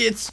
It's...